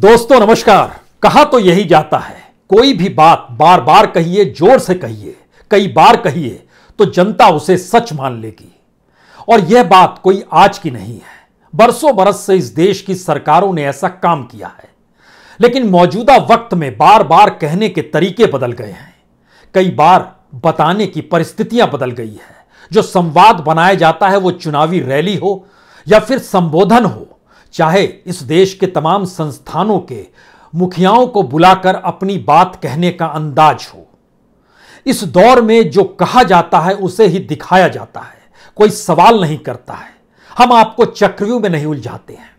दोस्तों, नमस्कार। कहा तो यही जाता है। कोई भी बात बार बार कहिए, ज़ोर से कहिए, कई बार कहिए तो जनता उसे सच मान लेगी। और यह बात कोई आज की नहीं है। बरसों बरस से इस देश की सरकारों ने ऐसा काम किया है। लेकिन मौजूदा वक्त में बार बार कहने के तरीके बदल गए हैं। कई बार बताने की परिस्थितियाँ बदल गई है। जो संवाद बनाया जाता है, वो चुनावी रैली हो या फिर संबोधन हो चाहे इस देश के तमाम संस्थानों के मुखियाओं को बुलाकर अपनी बात कहने का अंदाज हो। इस दौर में जो कहा जाता है, उसे ही दिखाया जाता है। कोई सवाल नहीं करता है। हम आपको चक्रव्यूह में नहीं उलझाते हैं।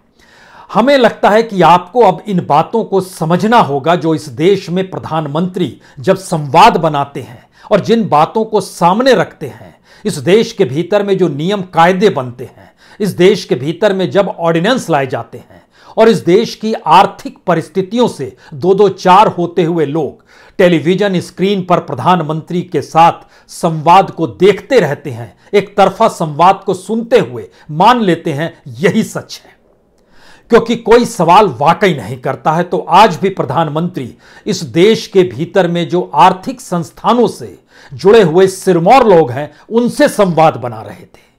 हमें लगता है कि आपको अब इन बातों को समझना होगा जो इस देश में प्रधानमंत्री जब संवाद बनाते हैं और जिन बातों को सामने रखते हैं, इस देश के भीतर में जो नियम कायदे बनते हैं, इस देश के भीतर में जब ऑर्डिनेंस लाए जाते हैं और इस देश की आर्थिक परिस्थितियों से दो दो चार होते हुए लोग टेलीविज़न स्क्रीन पर प्रधानमंत्री के साथ संवाद को देखते रहते हैं, एक तरफा संवाद को सुनते हुए मान लेते हैं, यही सच है। क्योंकि कोई सवाल वाकई नहीं करता है तो आज भी प्रधानमंत्री इस देश के भीतर में जो आर्थिक संस्थानों से जुड़े हुए सिरमौर लोग हैं, उनसे संवाद बना रहे थे।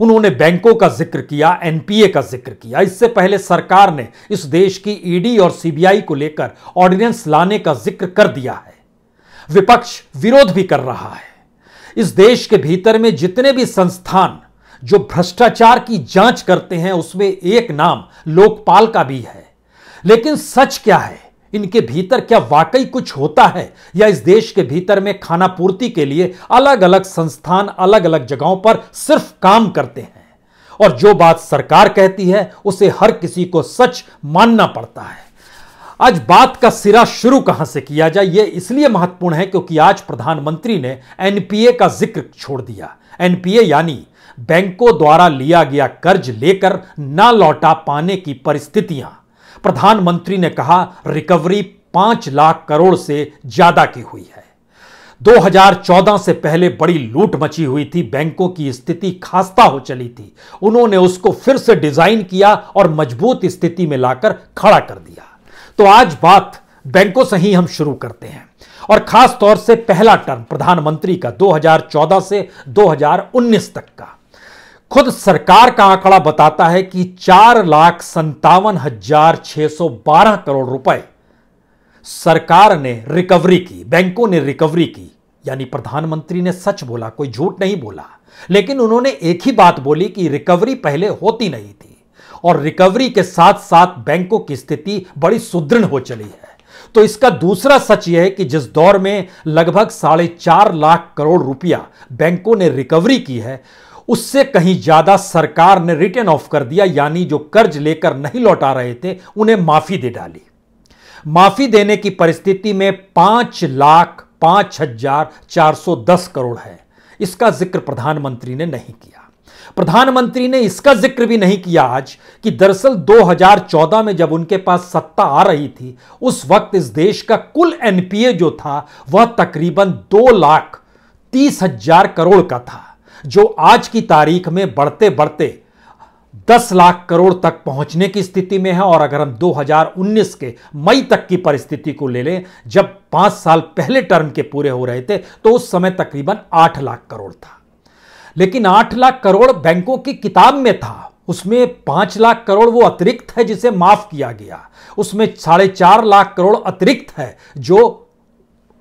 उन्होंने बैंकों का ज़िक्र किया, एनपीए का ज़िक्र किया। इससे पहले सरकार ने इस देश की ईडी और सीबीआई को लेकर ऑर्डिनेंस लाने का ज़िक्र कर दिया है। विपक्ष विरोध भी कर रहा है। इस देश के भीतर में जितने भी संस्थान जो भ्रष्टाचार की जाँच करते हैं, उसमें एक नाम लोकपाल का भी है। लेकिन सच क्या है? इनके भीतर क्या वाकई कुछ होता है? या इस देश के भीतर में खाना पूर्ति के लिए अलग अलग संस्थान अलग अलग जगहों पर सिर्फ़ काम करते हैं? और जो बात सरकार कहती है, उसे हर किसी को सच मानना पड़ता है। आज बात का सिरा शुरू कहाँ से किया जाए यह इसलिए महत्वपूर्ण है क्योंकि आज प्रधानमंत्री ने एनपीए का ज़िक्र छोड़ दिया। एनपीए यानी बैंकों द्वारा लिया गया कर्ज लेकर ना लौटा पाने की परिस्थितियाँ। प्रधानमंत्री ने कहा, रिकवरी पाँच लाख करोड़ से ज़्यादा की हुई है। 2014 से पहले बड़ी लूट मची हुई थी, बैंकों की स्थिति खास्ता हो चली थी। उन्होंने उसको फिर से डिज़ाइन किया और मज़बूत स्थिति में लाकर खड़ा कर दिया। तो आज बात बैंकों से ही हम शुरू करते हैं। और खास तौर से पहला टर्म प्रधानमंत्री का 2014 से 2019 तक का। खुद सरकार का आंकड़ा बताता है कि चार लाख संतावन हज़ार छह सौ बारह करोड़ रुपए सरकार ने रिकवरी की, बैंकों ने रिकवरी की। यानी प्रधानमंत्री ने सच बोला, कोई झूठ नहीं बोला। लेकिन उन्होंने एक ही बात बोली कि रिकवरी पहले होती नहीं थी और रिकवरी के साथ साथ बैंकों की स्थिति बड़ी सुदृढ़ हो चली है। तो इसका दूसरा सच यह है कि जिस दौर में लगभग साढ़े चार लाख करोड़ रुपया बैंकों ने रिकवरी की है उससे कहीं ज़्यादा सरकार ने रिटर्न ऑफ़ कर दिया, यानी जो कर्ज लेकर नहीं लौटा रहे थे, उन्हें माफ़ी दे डाली। माफ़ी देने की परिस्थिति में पाँच लाख पाँच हज़ार चार सौ दस करोड़ है। इसका ज़िक्र प्रधानमंत्री ने नहीं किया। प्रधानमंत्री ने इसका ज़िक्र भी नहीं किया आज कि दरअसल 2014 में जब उनके पास सत्ता आ रही थी, उस वक्त इस देश का कुल एनपीए जो था, वह तकरीबन दो लाख तीस हज़ार करोड़ का था। जो आज की तारीख में बढ़ते बढ़ते 10 लाख करोड़ तक पहुँचने की स्थिति में है और अगर हम 2019 के मई तक की परिस्थिति को ले लें, जब पाँच साल पहले टर्म के पूरे हो रहे थे तो उस समय तकरीबन 8 लाख करोड़ था। लेकिन 8 लाख करोड़ बैंकों की किताब में था। उसमें पाँच लाख करोड़ वो अतिरिक्त है जिसे माफ़ किया गया। उसमें साढ़े चार लाख करोड़ अतिरिक्त है जो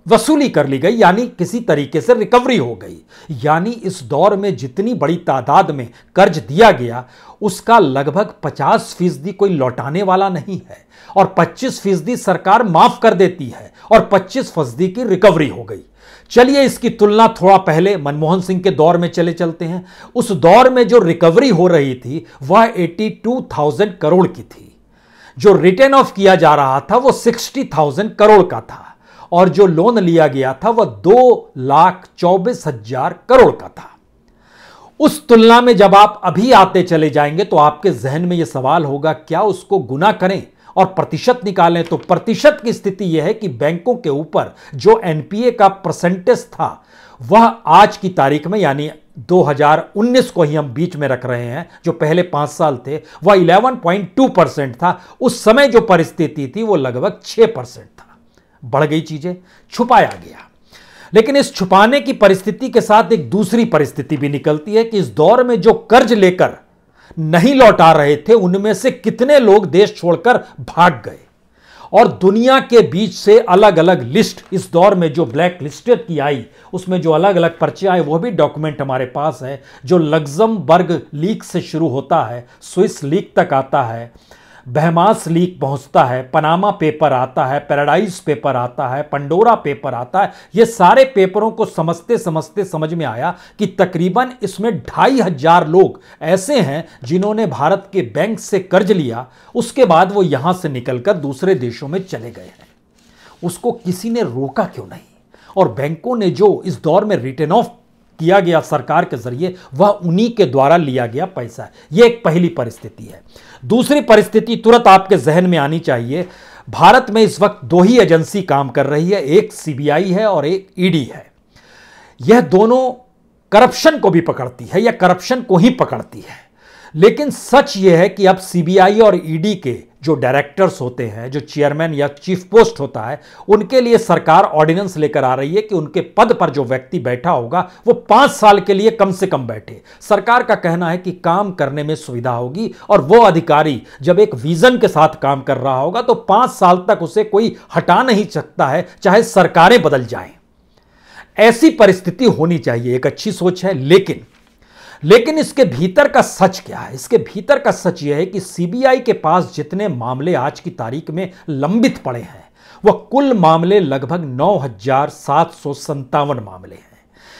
वसूली कर ली गई यानी किसी तरीके से रिकवरी हो गई। यानी इस दौर में जितनी बड़ी तादाद में कर्ज दिया गया उसका लगभग 50 फ़ीसदी कोई लौटाने वाला नहीं है और 25 फ़ीसदी सरकार माफ़ कर देती है और 25 फ़ीसदी की रिकवरी हो गई। चलिए इसकी तुलना थोड़ा पहले मनमोहन सिंह के दौर में चले चलते हैं। उस दौर में जो रिकवरी हो रही थी वह 82,000 करोड़ की थी। जो रिटर्न ऑफ़ किया जा रहा था वो 60,000 करोड़ का था। और जो लोन लिया गया था वह दो लाख चौबीस हज़ार करोड़ का था। उस तुलना में जब आप अभी आते चले जाएँगे तो आपके जहन में यह सवाल होगा, क्या उसको गुना करें और प्रतिशत निकालें? तो प्रतिशत की स्थिति यह है कि बैंकों के ऊपर जो एनपीए का परसेंटेज था, वह आज की तारीख में यानी 2019 को ही हम बीच में रख रहे हैं, जो पहले पाँच साल थे, वह 11.2 परसेंट था। उस समय जो परिस्थिति थी, वो लगभग 6 परसेंट था। बढ़ गई चीज़ें, छुपाया गया। लेकिन इस छुपाने की परिस्थिति के साथ एक दूसरी परिस्थिति भी निकलती है कि इस दौर में जो कर्ज लेकर नहीं लौटा रहे थे, उनमें से कितने लोग देश छोड़कर भाग गए। और दुनिया के बीच से अलग अलग लिस्ट इस दौर में जो ब्लैक लिस्टेड की आई, उसमें जो अलग अलग पर्चे आए, वो भी डॉक्यूमेंट हमारे पास है, जो लग्जमबर्ग लीक से शुरू होता है, स्विस लीक तक आता है। बहमास लीक पहुँचता है, पनामा पेपर आता है, पैराडाइज पेपर आता है, पंडोरा पेपर आता है, ये सारे पेपरों को समझते समझते समझ में आया कि तकरीबन इसमें ढाई हज़ार लोग ऐसे हैं जिन्होंने भारत के बैंक से कर्ज लिया, उसके बाद वो यहाँ से निकलकर दूसरे देशों में चले गए हैं। उसको किसी ने रोका क्यों नहीं? और बैंकों ने जो इस दौर में रिटर्न ऑफ़ किया गया सरकार के ज़रिए, वह उन्हीं के द्वारा लिया गया पैसा है। यह एक पहली परिस्थिति है। दूसरी परिस्थिति तुरंत आपके जहन में आनी चाहिए, भारत में इस वक्त दो ही एजेंसी काम कर रही है, एक सीबीआई है और एक ईडी है। यह दोनों करप्शन को भी पकड़ती है, या करप्शन को ही पकड़ती है। लेकिन सच यह है कि अब सीबीआई और ईडी के जो डायरेक्टर्स होते हैं, जो चेयरमैन या चीफ पोस्ट होता है, उनके लिए सरकार ऑर्डिनेंस लेकर आ रही है कि उनके पद पर जो व्यक्ति बैठा होगा, वो पाँच साल के लिए कम से कम बैठे। सरकार का कहना है कि काम करने में सुविधा होगी और वो अधिकारी जब एक विजन के साथ काम कर रहा होगा तो पाँच साल तक उसे कोई हटा नहीं सकता है, चाहे सरकारें बदल जाएँ। ऐसी परिस्थिति होनी चाहिए, एक अच्छी सोच है, लेकिन लेकिन इसके भीतर का सच क्या है? इसके भीतर का सच यह है कि सीबीआई के पास जितने मामले आज की तारीख में लंबित पड़े हैं, वह कुल मामले लगभग नौ हज़ार सात सौ संतावन मामले हैं।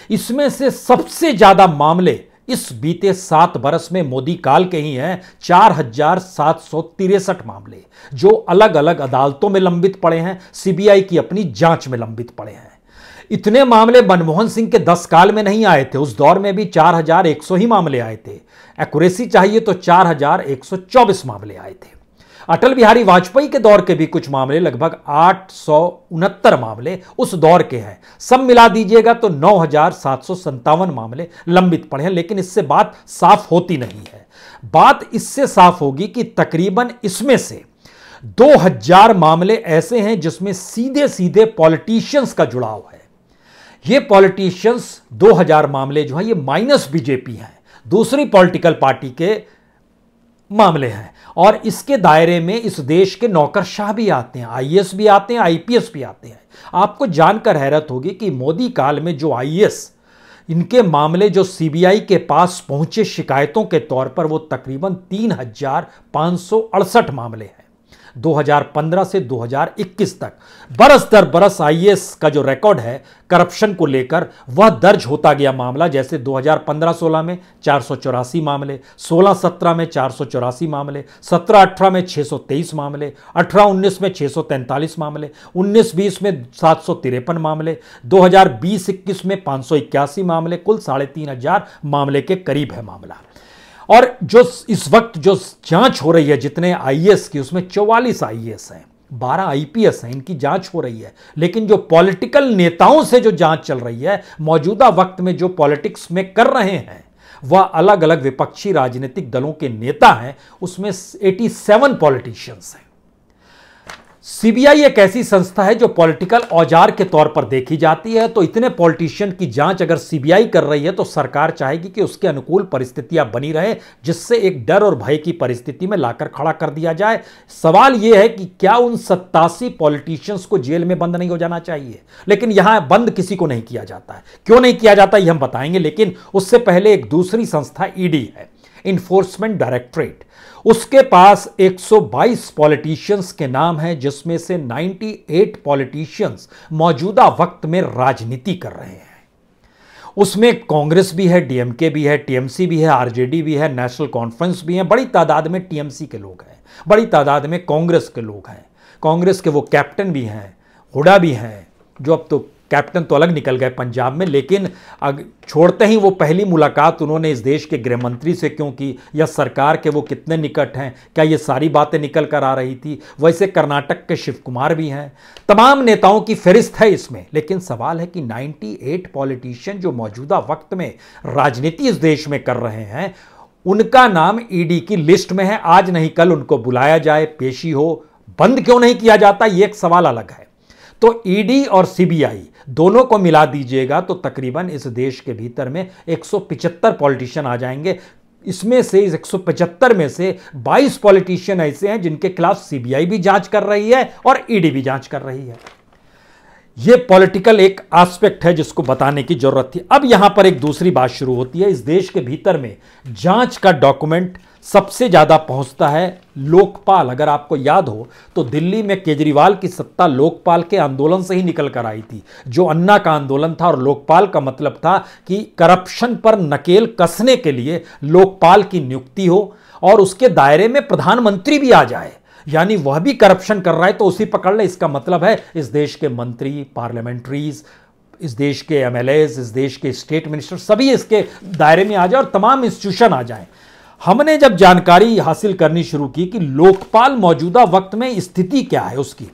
इसमें से सबसे ज़्यादा मामले इस बीते सात बरस में मोदी काल के ही हैं, चार हज़ार सात सौ तिरसठ मामले, जो अलग अलग अदालतों में लंबित पड़े हैं सीबीआई की अपनी जाँच में लंबित पड़े हैं। इतने मामले मनमोहन सिंह के दस काल में नहीं आए थे, उस दौर में भी चार हज़ार एक सौ ही मामले आए थे। एक्यूरेसी चाहिए तो चार हज़ार एक सौ चौबीस मामले आए थे। अटल बिहारी वाजपेयी के दौर के भी कुछ मामले, लगभग आठ सौ उनहत्तर मामले उस दौर के हैं। सब मिला दीजिएगा तो नौ मामले लंबित पड़े हैं, लेकिन इससे बात साफ़ होती नहीं है। बात इससे साफ़ होगी कि तकरीबन इसमें से 2000 मामले ऐसे हैं जिसमें सीधे सीधे पॉलिटिशियंस का जुड़ाव है। ये पॉलिटिशियंस 2000 मामले जो हैं, ये माइनस बीजेपी हैं। दूसरी पॉलिटिकल पार्टी के मामले हैं। और इसके दायरे में इस देश के नौकरशाह भी आते हैं, आईएएस भी आते हैं, आईपीएस भी आते हैं। आपको जानकर हैरत होगी कि मोदी काल में जो आईएएस, इनके मामले जो सीबीआई के पास पहुँचे शिकायतों के तौर पर वो तकरीबन तीन हज़ार सौ अड़सठ मामले हैं। 2015 से 2021 तक। बरस दर बरस आईएएस का जो रिकॉर्ड है करप्शन को लेकर वह दर्ज होता गया मामला, जैसे 2015-16 में चार सौ चौरासी मामले 16-17 में चार सौ चौरासी मामले 17-18 में 623 मामले 18-19 में 643 मामले 19-20 में सात सौ तिरपन मामले 2020-21 में पाँच सौ इक्यासी मामले, कुल साढ़े तीन हज़ार मामले के करीब है मामला। और जो इस वक्त जो जाँच हो रही है, जितने आईएएस की, उसमें चौवालीस आईएएस हैं, बारह आईपीएस हैं, इनकी जाँच हो रही है। लेकिन जो पॉलिटिकल नेताओं से जो जाँच चल रही है, मौजूदा वक्त में जो पॉलिटिक्स में कर रहे हैं, वह अलग अलग विपक्षी राजनीतिक दलों के नेता हैं, उसमें 87 पॉलिटिशियंस हैं। सीबीआई एक ऐसी संस्था है जो पॉलिटिकल औज़ार के तौर पर देखी जाती है। तो इतने पॉलिटिशियन की जाँच अगर सीबीआई कर रही है तो सरकार चाहेगी कि उसके अनुकूल परिस्थितियाँ बनी रहे, जिससे एक डर और भय की परिस्थिति में लाकर खड़ा कर दिया जाए। सवाल यह है कि क्या उन सत्तासी पॉलिटिशियंस को जेल में बंद नहीं हो जाना चाहिए? लेकिन यहाँ बंद किसी को नहीं किया जाता है। क्यों नहीं किया जाता यह हम बताएँगे, लेकिन उससे पहले एक दूसरी संस्था ईडी है। इन्फोर्समेंट डायरेक्टरेट उसके पास 122 पॉलिटिशियंस के नाम हैं, जिसमें से 98 पॉलिटिशियंस मौजूदा वक्त में राजनीति कर रहे हैं। उसमें कांग्रेस भी है डीएमके भी है टीएमसी भी है आरजेडी भी है नेशनल कॉन्फ्रेंस भी है। बड़ी तादाद में टीएमसी के लोग हैं। बड़ी तादाद में कांग्रेस के लोग हैं। कांग्रेस के वो कैप्टन भी हैं, हुडा भी हैं, जो अब तो कैप्टन तो अलग निकल गए पंजाब में, लेकिन छोड़ते ही वो पहली मुलाकात उन्होंने इस देश के गृहमंत्री से क्यों की, या सरकार के वो कितने निकट हैं, क्या ये सारी बातें निकल कर आ रही थी, वैसे कर्नाटक के शिव कुमार भी हैं। तमाम नेताओं की फहरिस्त है इसमें, लेकिन सवाल है कि 98 पॉलिटिशियन जो मौजूदा वक्त में राजनीति इस देश में कर रहे हैं, उनका नाम ईडी की लिस्ट में है। आज नहीं, कल उनको बुलाया जाए, पेशी हो, बंद क्यों नहीं किया जाता, ये एक सवाल अलग है। तो ईडी और सीबीआई दोनों को मिला दीजिएगा तो तकरीबन इस देश के भीतर में 175 पॉलिटिशियन आ जाएँगे। इसमें से इस 175 में से 22 पॉलिटिशियन ऐसे हैं जिनके खिलाफ सीबीआई भी जाँच कर रही है और ईडी भी जाँच कर रही है। यह पॉलिटिकल एक एस्पेक्ट है जिसको बताने की ज़रूरत थी। अब यहाँ पर एक दूसरी बात शुरू होती है। इस देश के भीतर में जाँच का डॉक्यूमेंट सबसे ज़्यादा पहुँचता है लोकपाल। अगर आपको याद हो तो दिल्ली में केजरीवाल की सत्ता लोकपाल के आंदोलन से ही निकल कर आई थी। जो अन्ना का आंदोलन था और लोकपाल का मतलब था कि करप्शन पर नकेल कसने के लिए लोकपाल की नियुक्ति हो और उसके दायरे में प्रधानमंत्री भी आ जाए। यानी वह भी करप्शन कर रहा है तो उसी पकड़ ले। इसका मतलब है, इस देश के मंत्री, पार्लियामेंट्रीज, इस देश के एमएलए इस देश के स्टेट मिनिस्टर, सभी इसके दायरे में आ जाए और तमाम इंस्टीट्यूशन आ जाएँ। हमने जब जानकारी हासिल करनी शुरू की कि लोकपाल मौजूदा वक्त में स्थिति क्या है उसकी,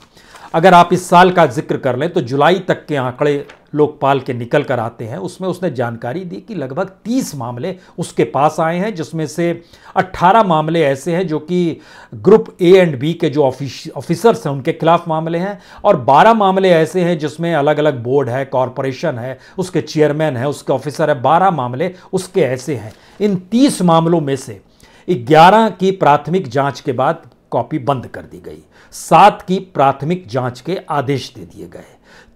अगर आप इस साल का ज़िक्र कर लें तो जुलाई तक के आंकड़े लोकपाल के निकल कर आते हैं, उसमें उसने जानकारी दी कि लगभग 30 मामले उसके पास आए हैं, जिसमें से 18 मामले ऐसे हैं जो कि ग्रुप ए एंड बी के जो ऑफिसर्स हैं, उनके खिलाफ मामले हैं, और 12 मामले ऐसे हैं जिसमें अलग अलग बोर्ड है, कॉरपोरेशन है, उसके चेयरमैन है, उसके ऑफिसर है, बारह मामले उसके ऐसे हैं। इन तीस मामलों में से ग्यारह की प्राथमिक जाँच के बाद कॉपी बंद कर दी गई, सात की प्राथमिक जाँच के आदेश दे दिए गए।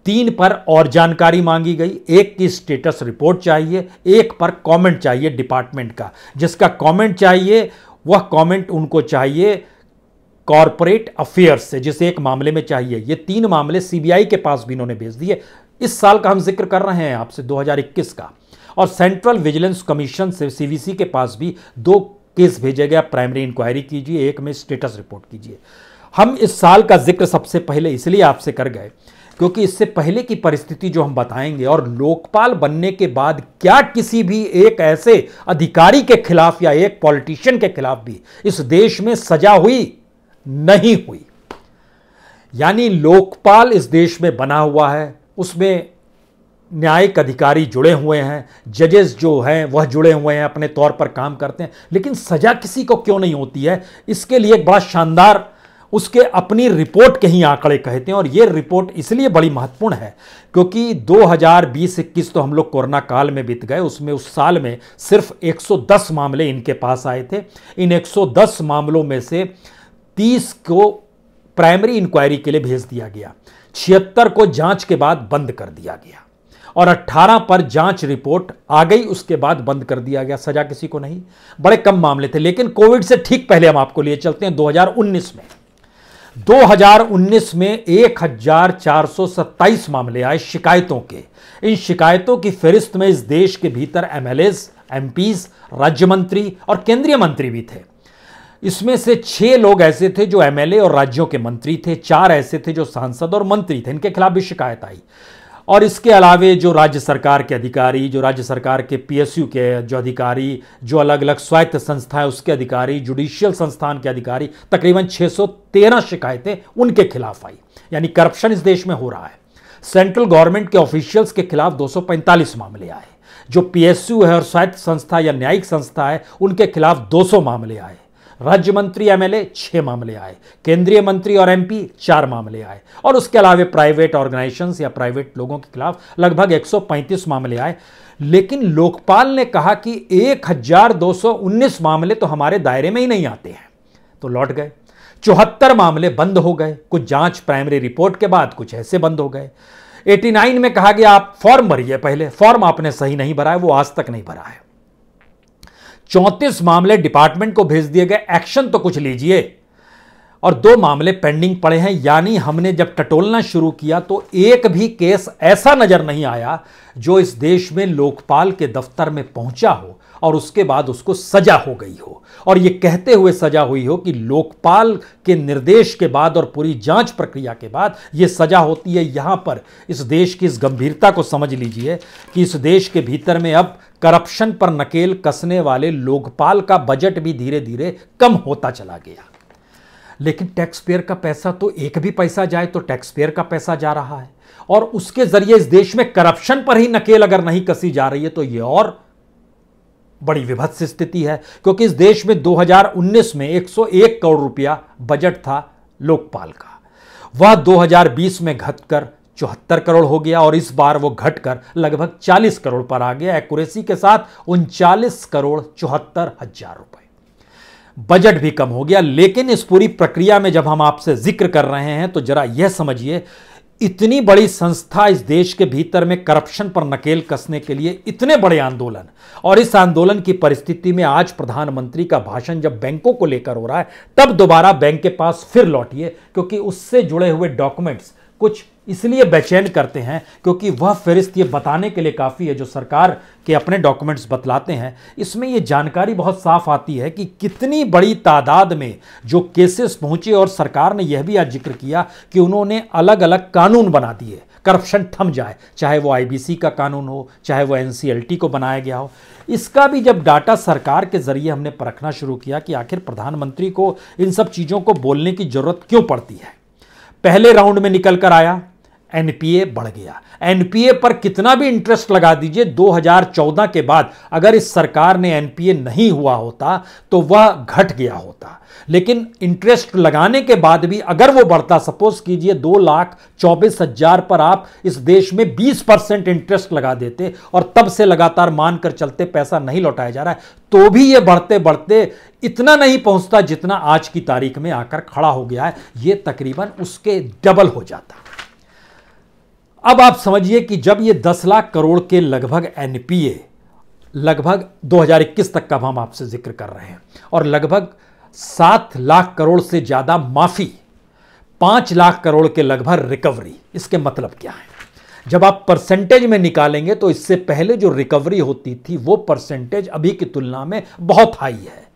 तीन पर और जानकारी मांगी गई। एक की स्टेटस रिपोर्ट चाहिए, एक पर कमेंट चाहिए डिपार्टमेंट का। जिसका कमेंट चाहिए, वह कमेंट उनको चाहिए कॉरपोरेट अफेयर्स से, जिसे एक मामले में चाहिए। ये तीन मामले सीबीआई के पास भी इन्होंने भेज दिए। इस साल का हम ज़िक्र कर रहे हैं आपसे 2021 का। और सेंट्रल विजिलेंस कमीशन से सीवीसी के पास भी दो केस भेजा गया प्राइमरी इंक्वायरी कीजिए, एक में स्टेटस रिपोर्ट कीजिए। हम इस साल का ज़िक्र सबसे पहले इसलिए आपसे कर गए क्योंकि इससे पहले की परिस्थिति जो हम बताएँगे और लोकपाल बनने के बाद क्या किसी भी एक ऐसे अधिकारी के खिलाफ या एक पॉलिटिशियन के खिलाफ भी इस देश में सजा हुई, नहीं हुई। यानी लोकपाल इस देश में बना हुआ है, उसमें न्यायिक अधिकारी जुड़े हुए हैं, जजेस जो हैं, वह जुड़े हुए हैं, अपने तौर पर काम करते हैं। लेकिन सजा किसी को क्यों नहीं होती है? इसके लिए एक बड़ा शानदार उसके अपनी रिपोर्ट के ही आंकड़े कहते हैं और ये रिपोर्ट इसलिए बड़ी महत्वपूर्ण है क्योंकि 2020-21 तो हम लोग कोरोना काल में बीत गए, उसमें उस साल में सिर्फ़ 110 मामले इनके पास आए थे। इन 110 मामलों में से 30 को प्राइमरी इंक्वायरी के लिए भेज दिया गया, छिहत्तर को जाँच के बाद बंद कर दिया गया और 18 पर जाँच रिपोर्ट आ गई, उसके बाद बंद कर दिया गया। सजा किसी को नहीं, बड़े कम मामले थे, लेकिन कोविड से ठीक पहले हम आपको लिए चलते हैं 2019 में। 2019 में 1427 मामले आए शिकायतों के। इन शिकायतों की फहरिस्त में इस देश के भीतर एम एल राज्य मंत्री और केंद्रीय मंत्री भी थे। इसमें से छह लोग ऐसे थे जो एमएलए और राज्यों के मंत्री थे, चार ऐसे थे जो सांसद और मंत्री थे। इनके खिलाफ भी शिकायत आई। और इसके अलावे जो राज्य सरकार के अधिकारी, जो राज्य सरकार के पीएसयू के जो अधिकारी, जो अलग अलग स्वायत्त संस्थाएँ उसके अधिकारी जुडिशियल संस्थान के अधिकारी, तकरीबन 613 शिकायतें उनके खिलाफ आई। यानी करप्शन इस देश में हो रहा है। सेंट्रल गवर्नमेंट के ऑफिशियल्स के खिलाफ 245 मामले आए। जो पीएसयू है और स्वायत्त संस्था या न्यायिक संस्था है, उनके खिलाफ 200 मामले आए। राज्य मंत्री एमएलए छह मामले आए, केंद्रीय मंत्री और एमपी चार मामले आए, और उसके अलावा प्राइवेट ऑर्गेनाइजेशन या प्राइवेट लोगों के खिलाफ लगभग 135 मामले आए। लेकिन लोकपाल ने कहा कि 1219 मामले तो हमारे दायरे में ही नहीं आते हैं। तो लौट गए। चौहत्तर मामले बंद हो गए। कुछ जाँच प्राइमरी रिपोर्ट के बाद कुछ ऐसे बंद हो गए। 89 में कहा गया, आप फॉर्म भरिए पहले। फॉर्म आपने सही नहीं भरा है, वो आज तक नहीं भरा है। चौंतीस मामले डिपार्टमेंट को भेज दिए गए, एक्शन तो कुछ लीजिए। और दो मामले पेंडिंग पड़े हैं, यानी हमने जब टटोलना शुरू किया तो एक भी केस ऐसा नज़र नहीं आया जो इस देश में लोकपाल के दफ्तर में पहुँचा हो और उसके बाद उसको सजा हो गई हो। और ये कहते हुए सजा हुई हो कि लोकपाल के निर्देश के बाद और पूरी जाँच प्रक्रिया के बाद ये सजा होती है। यहाँ पर इस देश की इस गंभीरता को समझ लीजिए कि इस देश के भीतर में अब करप्शन पर नकेल कसने वाले लोकपाल का बजट भी धीरे धीरे कम होता चला गया। लेकिन टैक्स पेयर का पैसा तो एक भी पैसा जाए तो टैक्स पेयर का पैसा जा रहा है। और उसके ज़रिए इस देश में करप्शन पर ही नकेल अगर नहीं कसी जा रही है तो यह और बड़ी विभत्स स्थिति है, क्योंकि इस देश में 2019 में 101 करोड़ रुपया बजट था लोकपाल का। वह 2020 में घटकर चौहत्तर करोड़ हो गया और इस बार वो घटकर लगभग 40 करोड़ पर आ गया। एक्यूरेसी के साथ उनचालीस करोड़ चौहत्तर हज़ार रुपए। बजट भी कम हो गया, लेकिन इस पूरी प्रक्रिया में जब हम आपसे ज़िक्र कर रहे हैं तो जरा यह समझिए, इतनी बड़ी संस्था इस देश के भीतर में करप्शन पर नकेल कसने के लिए इतने बड़े आंदोलन, और इस आंदोलन की परिस्थिति में आज प्रधानमंत्री का भाषण जब बैंकों को लेकर हो रहा है, तब दोबारा बैंक के पास फिर लौटिए, क्योंकि उससे जुड़े हुए डॉक्यूमेंट्स कुछ इसलिए बेचैन करते हैं क्योंकि वह फहरिस्त ये बताने के लिए काफ़ी है, जो सरकार के अपने डॉक्यूमेंट्स बतलाते हैं। इसमें ये जानकारी बहुत साफ़ आती है कि कितनी बड़ी तादाद में जो केसेस पहुँचे और सरकार ने यह भी आज ज़िक्र किया कि उन्होंने अलग अलग कानून बना दिए। करप्शन थम जाए, चाहे वो आईबीसी का कानून हो, चाहे वो एनसीएलटी को बनाया गया हो। इसका भी जब डाटा सरकार के ज़रिए हमने परखना शुरू किया कि आखिर प्रधानमंत्री को इन सब चीज़ों को बोलने की ज़रूरत क्यों पड़ती है? पहले राउंड में निकल कर आया। एनपीए बढ़ गया। एनपीए पर कितना भी इंटरेस्ट लगा दीजिए 2014 के बाद अगर इस सरकार ने एनपीए नहीं हुआ होता तो वह घट गया होता। लेकिन इंटरेस्ट लगाने के बाद भी अगर वो बढ़ता सपोज़ कीजिए दो लाख चौबीस हज़ार पर आप इस देश में 20 परसेंट इंटरेस्ट लगा देते और तब से लगातार मानकर चलते, पैसा नहीं लौटाया जा रहा है तो भी ये बढ़ते बढ़ते इतना नहीं पहुँचता जितना आज की तारीख में आकर खड़ा हो गया है। ये तकरीबन उसके डबल हो जाता। अब आप समझिए कि जब ये 10 लाख करोड़ के लगभग एनपीए, लगभग 2021 तक का हम आपसे ज़िक्र कर रहे हैं, और लगभग सात लाख करोड़ से ज़्यादा माफ़ी, पाँच लाख करोड़ के लगभग रिकवरी, इसके मतलब क्या है? जब आप परसेंटेज में निकालेंगे तो इससे पहले जो रिकवरी होती थी, वो परसेंटेज अभी की तुलना में बहुत हाई है।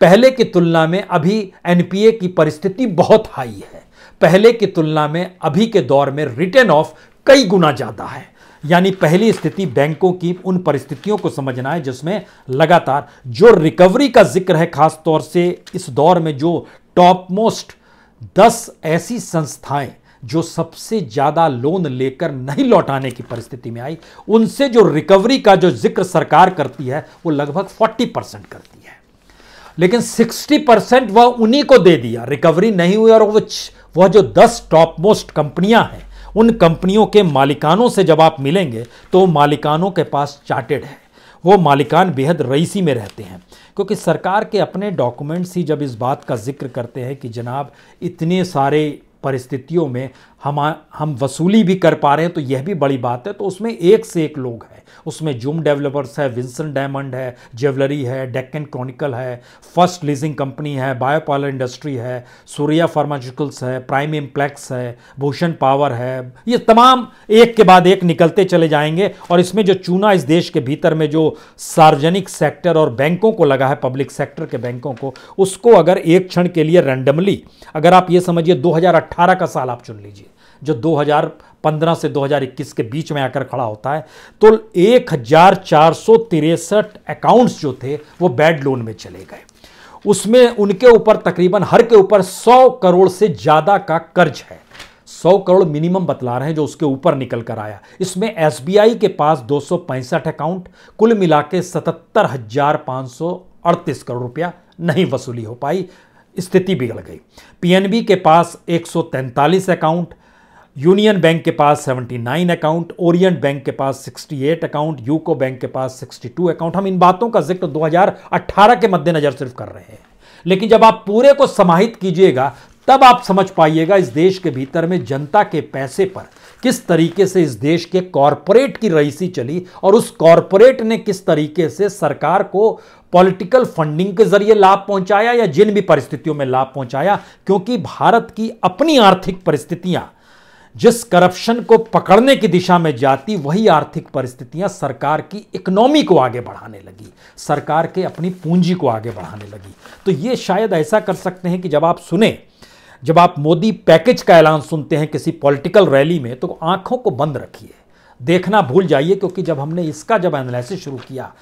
पहले की तुलना में अभी एनपीए की परिस्थिति बहुत हाई है। पहले की तुलना में अभी के दौर में रिटर्न ऑफ़ कई गुना ज़्यादा है। यानी पहली स्थिति बैंकों की उन परिस्थितियों को समझना है जिसमें लगातार जो रिकवरी का ज़िक्र है खास तौर से इस दौर में जो टॉप मोस्ट दस ऐसी संस्थाएँ जो सबसे ज़्यादा लोन लेकर नहीं लौटाने की परिस्थिति में आई, उनसे जो रिकवरी का जो ज़िक्र सरकार करती है, वो लगभग 40 परसेंट करती है। लेकिन 60 परसेंट वह उन्हीं को दे दिया। रिकवरी नहीं हुई और वह जो 10 टॉप मोस्ट कंपनियाँ हैं उन कंपनियों के मालिकानों से जब आप मिलेंगे तो मालिकानों के पास चार्टेड है। वो मालिकान बेहद रईसी में रहते हैं, क्योंकि सरकार के अपने डॉक्यूमेंट्स ही जब इस बात का ज़िक्र करते हैं कि जनाब, इतने सारे परिस्थितियों में हम हम वसूली भी कर पा रहे हैं तो यह भी बड़ी बात है तो उसमें एक से एक लोग हैं। उसमें जूम डेवलपर्स है विंसन डायमंड है ज्वेलरी है डेक्कन क्रॉनिकल है फ़र्स्ट लीजिंग कंपनी है बायोपालर इंडस्ट्री है सूर्या फार्मास्यूटिकल्स है प्राइम इम्प्लेक्स है भूषण पावर है। ये तमाम एक के बाद एक निकलते चले जाएँगे और इसमें जो चूना इस देश के भीतर में जो सार्वजनिक सेक्टर और बैंकों को लगा है पब्लिक सेक्टर के बैंकों को, उसको अगर एक क्षण के लिए रैंडमली अगर आप ये समझिए 2018 का साल आप चुन लीजिए, जो 2015 से 2021 के बीच में आकर खड़ा होता है। तो एक हज़ार चार सौ तिरसठ अकाउंट्स जो थे, वो बैड लोन में चले गए। उसमें उनके ऊपर तकरीबन, हर के ऊपर 100 करोड़ से ज़्यादा का कर्ज है। 100 करोड़ मिनिमम बतला रहे हैं, जो उसके ऊपर निकल कर आया। इसमें एसबीआई के पास दो सौ पैंसठ अकाउंट कुल मिला के सतहत्तर हज़ार सौ अड़तीस करोड़ रुपया नहीं वसूली हो पाई। स्थिति बिगड़ गई। पीएनबी के पास 143 अकाउंट यूनियन बैंक के पास 79 अकाउंट ओरिएंट बैंक के पास 68 अकाउंट, यूको बैंक के पास 62 अकाउंट। हम इन बातों का ज़िक्र 2018 के मद्देनजर सिर्फ़ कर रहे हैं। लेकिन जब आप पूरे को समाहित कीजिएगा, तब आप समझ पाइएगा इस देश के भीतर में जनता के पैसे पर किस तरीके से इस देश के कॉरपोरेट की रईसी चली और उस कॉरपोरेट ने किस तरीके से सरकार को पॉलिटिकल फंडिंग के ज़रिए लाभ पहुँचाया या जिन भी परिस्थितियों में लाभ पहुँचाया, क्योंकि भारत की अपनी आर्थिक परिस्थितियाँ जिस करप्शन को पकड़ने की दिशा में जाती, वही आर्थिक परिस्थितियाँ सरकार की इकोनॉमी को आगे बढ़ाने लगी, सरकार के अपनी पूंजी को आगे बढ़ाने लगी। तो ये शायद ऐसा कर सकते हैं कि जब आप सुने, जब आप मोदी पैकेज का ऐलान सुनते हैं किसी पॉलिटिकल रैली में तो आँखों को बंद रखिए। देखना भूल जाइए, क्योंकि जब हमने इसका जब एनालिसिस शुरू किया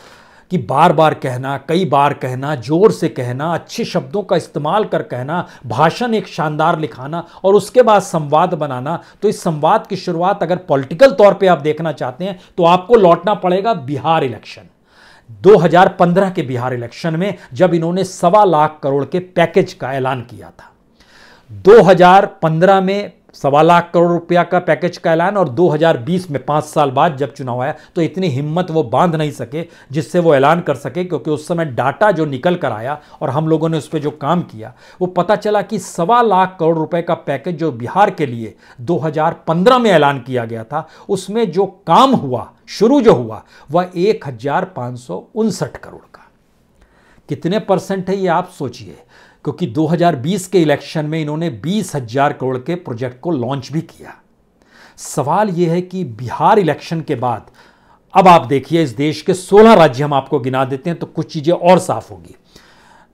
कि बार बार कहना, कई बार कहना, ज़ोर से कहना, अच्छे शब्दों का इस्तेमाल कर कहना, भाषण एक शानदार लिखाना और उसके बाद संवाद बनाना। तो इस संवाद की शुरुआत अगर पॉलिटिकल तौर पे आप देखना चाहते हैं तो आपको लौटना पड़ेगा बिहार इलेक्शन। 2015 के बिहार इलेक्शन में जब इन्होंने सवा लाख करोड़ के पैकेज का ऐलान किया था। 2015 में सवा लाख करोड़ रुपया का पैकेज का ऐलान और 2020 में पाँच साल बाद जब चुनाव आया तो इतनी हिम्मत वो बाँध नहीं सके जिससे वो ऐलान कर सके, क्योंकि उस समय डाटा जो निकल कर आया और हम लोगों ने उस पर जो काम किया, वो पता चला कि सवा लाख करोड़ रुपए का पैकेज जो बिहार के लिए 2015 में ऐलान किया गया था, उसमें जो काम हुआ, शुरू जो हुआ, वह एक हज़ार पाँच सौ उनसठ करोड़ का। कितने परसेंट है ये आप सोचिए? क्योंकि 2020 के इलेक्शन में इन्होंने बीस हज़ार करोड़ के प्रोजेक्ट को लॉन्च भी किया। सवाल यह है कि बिहार इलेक्शन के बाद, अब आप देखिए इस देश के 16 राज्य हम आपको गिना देते हैं तो कुछ चीज़ें और साफ़ होगी।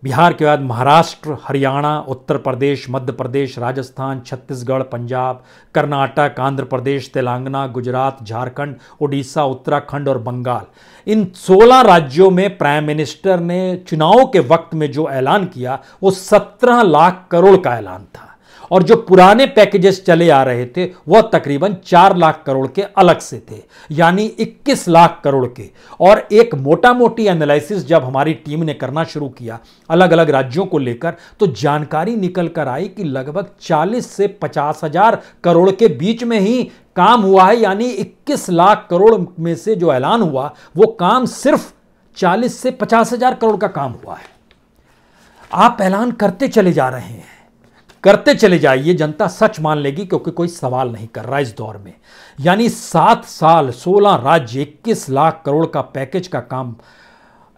बिहार के बाद महाराष्ट्र, हरियाणा, उत्तर प्रदेश, मध्य प्रदेश, राजस्थान, छत्तीसगढ़, पंजाब, कर्नाटक, आंध्र प्रदेश, तेलंगाना, गुजरात, झारखंड उड़ीसा उत्तराखंड और बंगाल। इन 16 राज्यों में प्राइम मिनिस्टर ने चुनाव के वक्त में जो ऐलान किया, वो 17 लाख करोड़ का ऐलान था। और जो पुराने पैकेजेस चले आ रहे थे, वह तकरीबन चार लाख करोड़ के अलग से थे, यानी 21 लाख करोड़ के। और एक मोटा मोटी एनालिसिस जब हमारी टीम ने करना शुरू किया अलग अलग राज्यों को लेकर तो जानकारी निकल कर आई कि लगभग 40 से पचास हज़ार करोड़ के बीच में ही काम हुआ है, यानी 21 लाख करोड़ में से जो ऐलान हुआ, वो काम सिर्फ़ 40 से पचास हज़ार करोड़ का काम हुआ है। आप ऐलान करते चले जा रहे हैं। करते चले जाइए, जनता सच मान लेगी क्योंकि कोई सवाल नहीं कर रहा इस दौर में। यानी सात साल, सोलह राज्य, इक्कीस लाख करोड़ का पैकेज का काम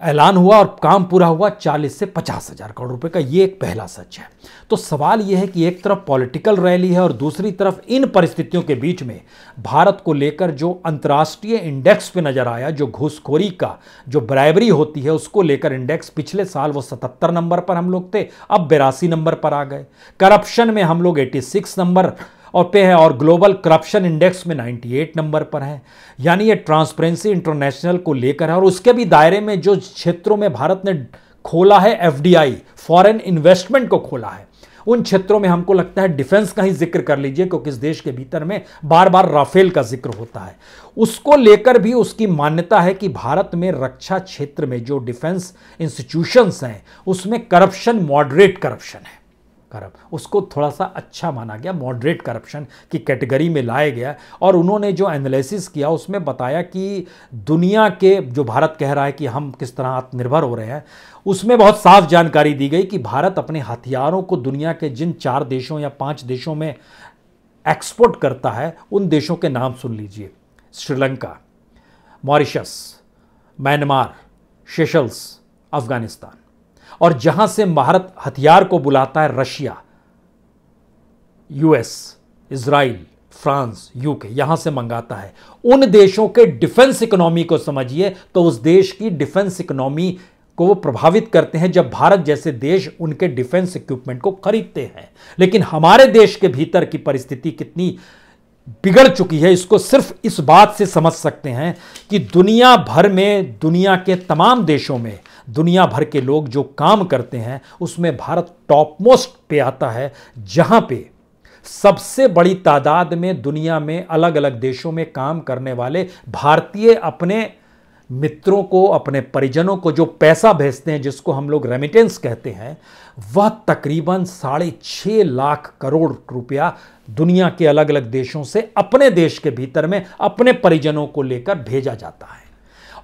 ऐलान हुआ और काम पूरा हुआ चालीस से पचास हज़ार करोड़ रुपए का। ये एक पहला सच है। तो सवाल यह है कि एक तरफ़ पॉलिटिकल रैली है और दूसरी तरफ़ इन परिस्थितियों के बीच में भारत को लेकर जो अंतर्राष्ट्रीय इंडेक्स पे नज़र आया, जो घूसखोरी का जो ब्राइबरी होती है, उसको लेकर इंडेक्स पिछले साल वो सतहत्तर नंबर पर हम लोग थे, अब बेरासी नंबर पर आ गए। करप्शन में हम लोग एटी नंबर और पे है, और ग्लोबल करप्शन इंडेक्स में 98 नंबर पर है। यानी ये ट्रांसपेरेंसी इंटरनेशनल को लेकर है, और उसके भी दायरे में जो क्षेत्रों में भारत ने खोला है एफडीआई फॉरेन इन्वेस्टमेंट को खोला है, उन क्षेत्रों में हमको लगता है डिफेंस का ही ज़िक्र कर लीजिए, क्योंकि इस देश के भीतर में बार बार राफेल का ज़िक्र होता है। उसको लेकर भी उसकी मान्यता है कि भारत में रक्षा क्षेत्र में जो डिफेंस इंस्टीट्यूशंस हैं, उसमें करप्शन, मॉडरेट करप्शन है। करप उसको थोड़ा सा अच्छा माना गया मॉडरेट करप्शन की कैटेगरी में लाया गया और उन्होंने जो एनालिसिस किया, उसमें बताया कि दुनिया के जो भारत कह रहा है कि हम किस तरह आत्मनिर्भर हो रहे हैं, उसमें बहुत साफ़ जानकारी दी गई कि भारत अपने हथियारों को दुनिया के जिन चार देशों या पाँच देशों में एक्सपोर्ट करता है, उन देशों के नाम सुन लीजिए। Sri Lanka, Mauritius, Myanmar Seychelles Afghanistan. और जहाँ से भारत हथियार को बुलाता है Russia, US Israel France, UK, यहाँ से मंगाता है। उन देशों के डिफेंस इकोनॉमी को समझिए तो उस देश की डिफेंस इकोनॉमी को वो प्रभावित करते हैं जब भारत जैसे देश उनके डिफेंस इक्विपमेंट को खरीदते हैं। लेकिन हमारे देश के भीतर की परिस्थिति कितनी बिगड़ चुकी है। इसको सिर्फ़ इस बात से समझ सकते हैं कि दुनिया भर में, दुनिया के तमाम देशों में, दुनिया भर के लोग जो काम करते हैं, उसमें भारत टॉप मोस्ट पे आता है, जहाँ पे सबसे बड़ी तादाद में दुनिया में अलग अलग देशों में काम करने वाले भारतीय अपने मित्रों को, अपने परिजनों को जो पैसा भेजते हैं, जिसको हम लोग रेमिटेंस कहते हैं, वह तकरीबन साढ़े छः लाख करोड़ रुपया दुनिया के अलग अलग देशों से अपने देश के भीतर में अपने परिजनों को लेकर भेजा जाता है।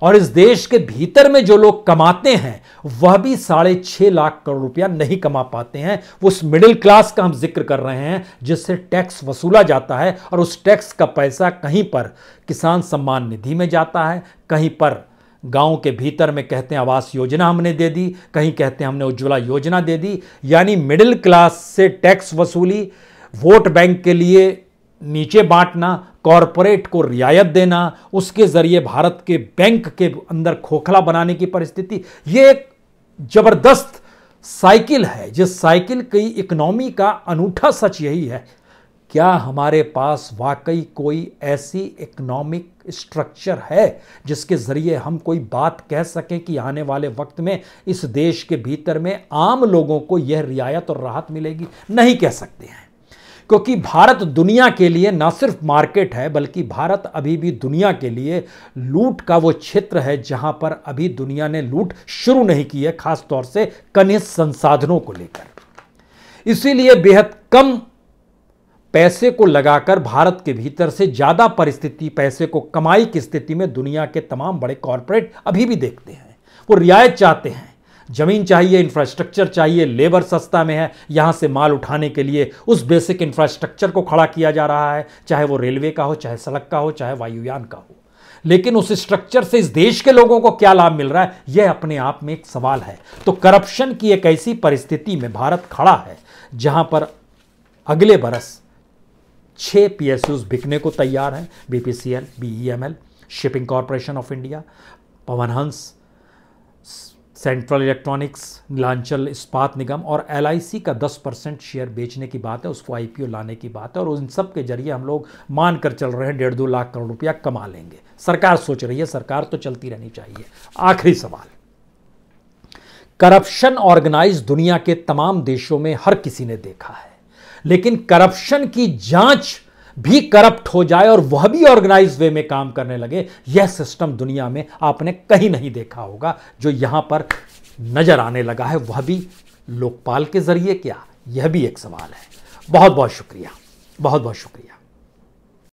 और इस देश के भीतर में जो लोग कमाते हैं, वह भी साढ़े छह लाख करोड़ रुपया नहीं कमा पाते हैं। उस मिडिल क्लास का हम ज़िक्र कर रहे हैं, जिससे टैक्स वसूला जाता है और उस टैक्स का पैसा कहीं पर किसान सम्मान निधि में जाता है, कहीं पर गाँव के भीतर में कहते हैं आवास योजना हमने दे दी, कहीं कहते हैं हमने उज्ज्वला योजना दे दी। यानी मिडिल क्लास से टैक्स वसूली वोट बैंक के लिए नीचे बांटना, कॉरपोरेट को रियायत देना, उसके ज़रिए भारत के बैंक के अंदर खोखला बनाने की परिस्थिति, ये एक ज़बरदस्त साइकिल है। जिस साइकिल की इकोनॉमी का अनूठा सच यही है, क्या हमारे पास वाकई कोई ऐसी इकोनॉमिक स्ट्रक्चर है जिसके ज़रिए हम कोई बात कह सकें कि आने वाले वक्त में इस देश के भीतर में आम लोगों को यह रियायत और राहत मिलेगी? नहीं कह सकते हैं। क्योंकि भारत दुनिया के लिए ना सिर्फ़ मार्केट है, बल्कि भारत अभी भी दुनिया के लिए लूट का वो क्षेत्र है जहाँ पर अभी दुनिया ने लूट शुरू नहीं की है, खासतौर से खनिज संसाधनों को लेकर। इसीलिए बेहद कम पैसे को लगाकर भारत के भीतर से ज़्यादा परिस्थिति, पैसे को कमाई की स्थिति में दुनिया के तमाम बड़े कॉरपोरेट अभी भी देखते हैं। वो रियायत चाहते हैं ज़मीन चाहिए इंफ्रास्ट्रक्चर चाहिए लेबर सस्ता में है, यहाँ से माल उठाने के लिए उस बेसिक इंफ्रास्ट्रक्चर को खड़ा किया जा रहा है, चाहे वो रेलवे का हो, चाहे सड़क का हो, चाहे वायुयान का हो। लेकिन उस स्ट्रक्चर से इस देश के लोगों को क्या लाभ मिल रहा है, यह अपने आप में एक सवाल है। तो करप्शन की एक ऐसी परिस्थिति में भारत खड़ा है, जहाँ पर अगले बरस छः पी बिकने को तैयार हैं B P C L B E M L shipping corporation of India Pawan Hans Central Electronics Nilanchal इस्पात निगम और एलआईसी का 10 परसेंट शेयर बेचने की बात है, उसको आईपीओ लाने की बात है और उन सब के ज़रिए हम लोग मान कर चल रहे हैं, डेढ़ दो लाख करोड़ रुपया कमा लेंगे। सरकार सोच रही है, सरकार तो चलती रहनी चाहिए। आखिरी सवाल। करप्शन ऑर्गेनाइज दुनिया के तमाम देशों में हर किसी ने देखा है। लेकिन करप्शन की जाँच भी करप्ट हो जाए और वह भी ऑर्गेनाइज वे में काम करने लगे, यह सिस्टम दुनिया में आपने कहीं नहीं देखा होगा। जो यहाँ पर नज़र आने लगा है, वह भी लोकपाल के ज़रिए क्या। यह भी एक सवाल है। बहुत बहुत शुक्रिया। बहुत बहुत शुक्रिया।